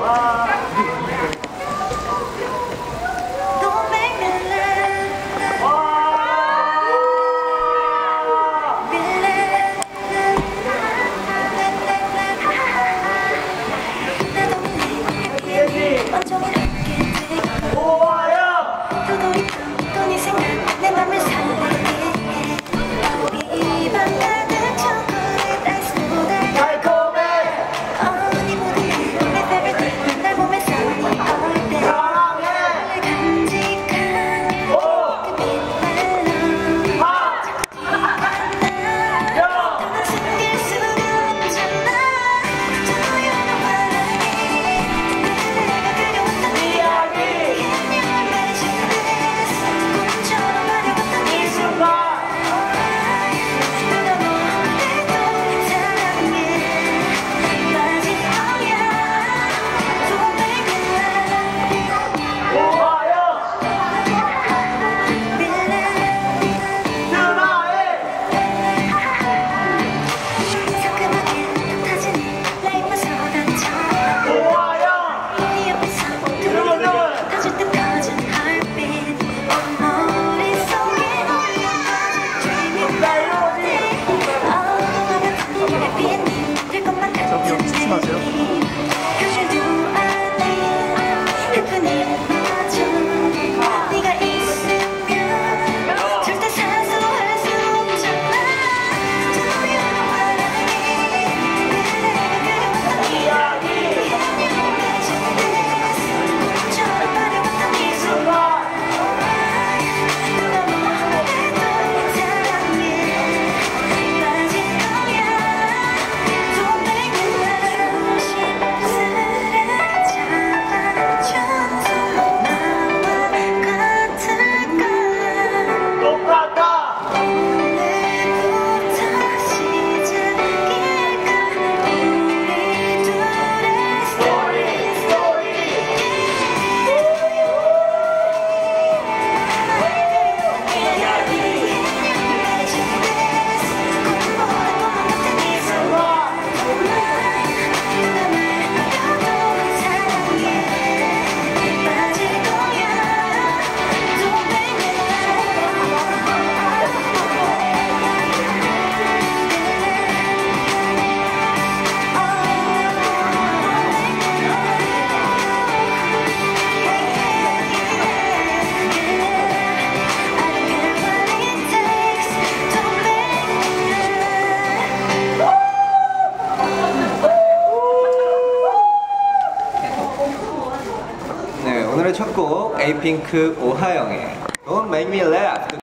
와. 오늘의 첫 곡 에이핑크 오하영의 Don't Make Me Laugh